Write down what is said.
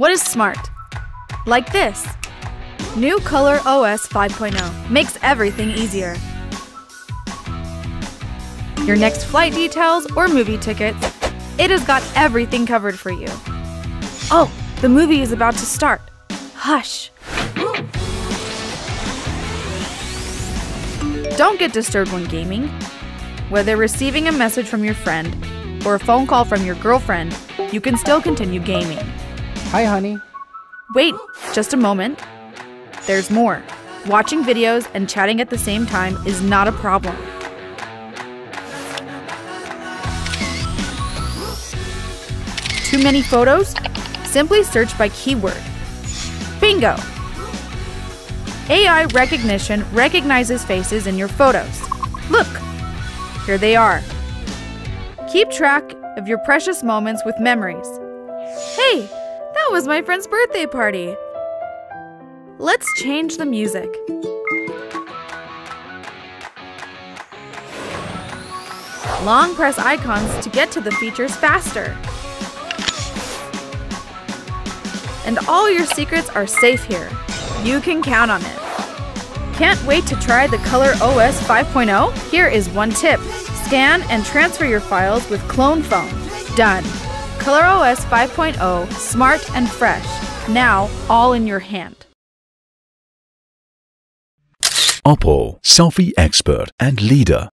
What is smart? Like this. New Color OS 5.0 makes everything easier. Your next flight details or movie tickets, it has got everything covered for you. Oh, the movie is about to start. Hush. Don't get disturbed when gaming. Whether receiving a message from your friend or a phone call from your girlfriend, you can still continue gaming. Hi, honey. Wait just a moment. There's more. Watching videos and chatting at the same time is not a problem. Too many photos? Simply search by keyword. Bingo! AI recognition recognizes faces in your photos. Look, here they are. Keep track of your precious moments with memories. Hey, that was my friend's birthday party. Let's change the music. Long press icons to get to the features faster. And all your secrets are safe here. You can count on it. Can't wait to try the Color OS 5.0? Here is one tip. Scan and transfer your files with Clone Phone. Done. Color OS 5.0, smart and fresh. Now, all in your hand. Oppo, selfie expert and leader